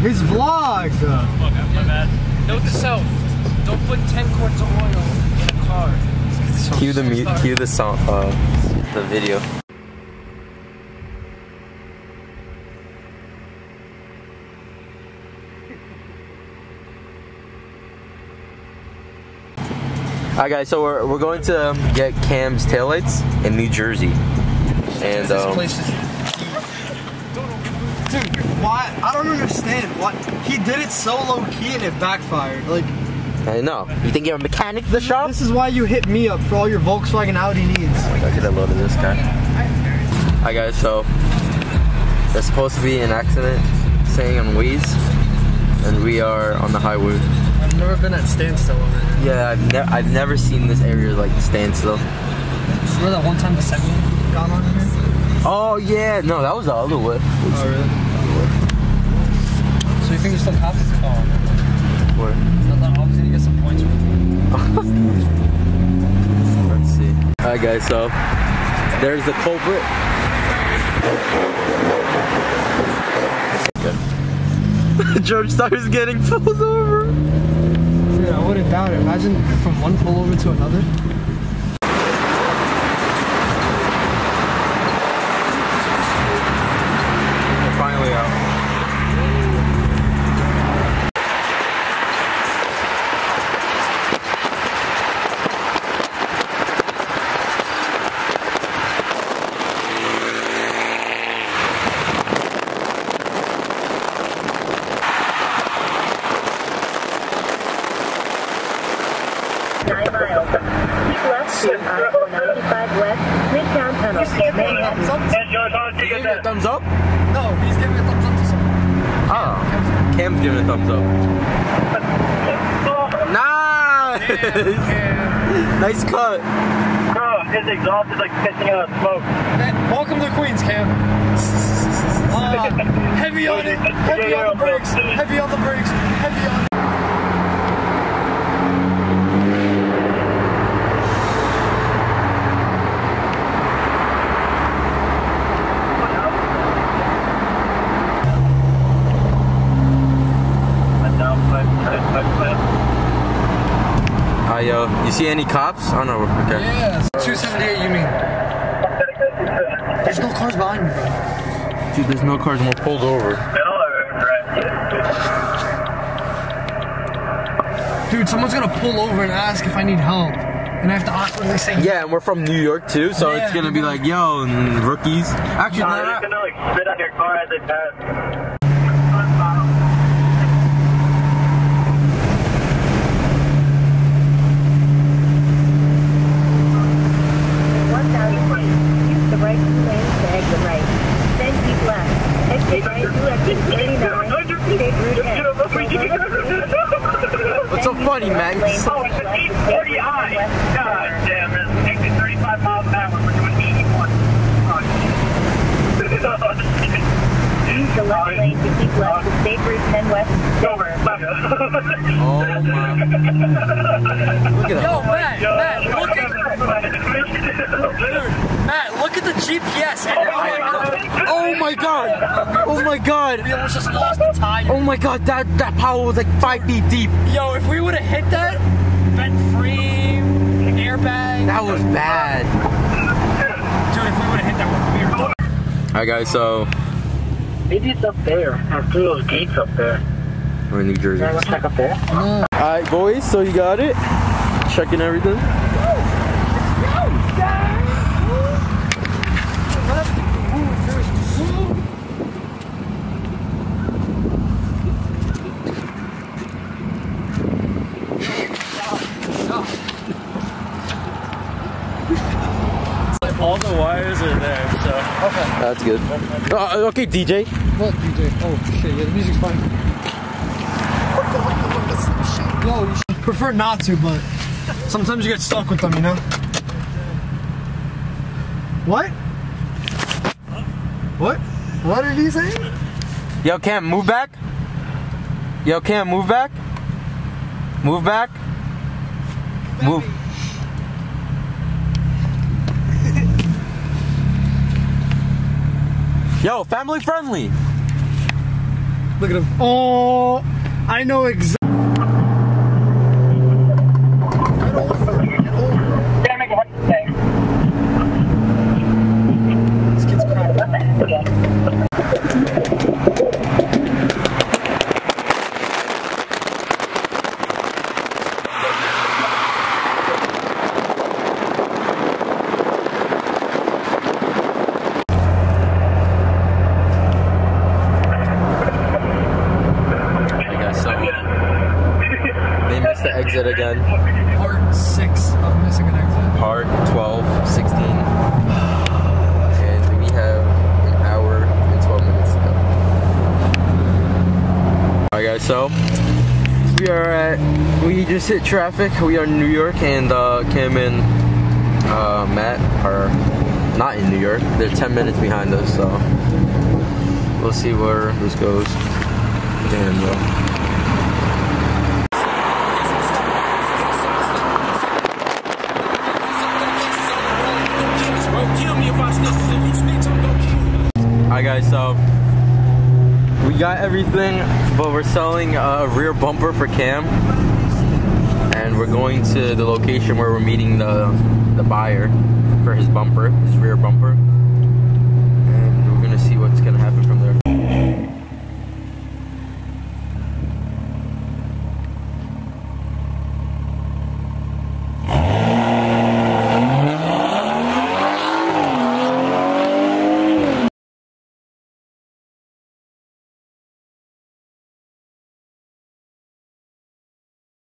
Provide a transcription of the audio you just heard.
His vlog. Fuck, my bad. Note to self: Don't put 10 quarts of oil in a car. Cue the mu- cue the song, uh, the video. Alright guys, so we're, we're going to um, get Cam's taillights in New Jersey. And This um, place is. Dude, why? I don't understand. What he did it so low key and it backfired. Like I know. You think you're a mechanic at the shop? this is why you hit me up for all your Volkswagen Audi needs. I a load of this guy. Hi guys, so there's supposed to be an accident saying on Waze, and we are on the highway. I've never been at standstill over here. Yeah, I've, ne- I've never seen this area like standstill. Remember that one time the segment got on here? Oh yeah, no, that was the other way. Oh really? Think you're still cops? Oh. Where? I thought obviously you get some points from Let's see. Alright guys, so there's the culprit. George Star's getting pulled over. Dude, I wouldn't doubt it. Imagine from one pullover to another. Keep left to I-495 West, Midtown Tunnel, Manhattan. You giving a thumbs up? No, he's giving a thumbs up to someone. Oh. Cam's giving a thumbs up. Nice! nice cut. Bro, his exhaust is like pissing out smoke. Welcome to Queens, Cam. Ah, heavy on it. Heavy on the brakes. Heavy on the brakes. Heavy on. Hi, yo. You see any cops? Oh no. Okay. Yes. 278, you mean? There's no cars behind me, bro. Dude, there's no cars and we're pulled over. Dude, someone's gonna pull over and ask if I need help. And I have to awkwardly say Yeah, and we're from New York too, so it's gonna be like, yo, rookies. Actually, No, no, they're no, just gonna like spit on your car as they pass. One thousand feet. Use the right two lanes to exit right. Then keep left. Exit right to exit 39. Take Route 10. What's so funny, man? Lane Oh, it's left, a 840i. God damn, this takes it 35 miles an hour. We're doing 81. Oh, shit. Use the left lane to keep left to State Route 10 West. Over. Oh my. Look at Yo, that. Matt, Matt, look at dude, Matt, look at the GPS. Oh my god! Oh my god! We almost just lost the tire. Oh my god, that, that power was like five feet deep. Yo, if we would have hit that, bent frame, airbag. That was bad. Dude, if we would have hit that, we were done. Alright guys, so Maybe it's up there. Or through those gates up there. we're in New Jersey. Wanna check up there? Alright boys, so you got it? Checking everything? All the wires are there, so. That's good. Uh, okay, DJ. What, DJ? Oh, shit, yeah, the music's fine. Yo, you should prefer not to, but sometimes you get stuck with them, you know? What? What? What did he say? Yo, Cam, move back. Yo, Cam, move back. Move back. Move. Yo, family friendly. Look at him. Oh, I know exactly. Damn it, what you say? This kid's crap. I guess so. The exit again. Part six of missing an exit. Part 12, 16. And we have an hour and 12 minutes to go. Alright guys, so we are at, we just hit traffic. We are in New York and uh, Kim and uh, Matt are not in New York. They're 10 minutes behind us, so we'll see where this goes. Damn, bro. Alright guys, so we got everything, but we're selling a rear bumper for Cam. And we're going to the location where we're meeting the the buyer for his bumper, his rear bumper.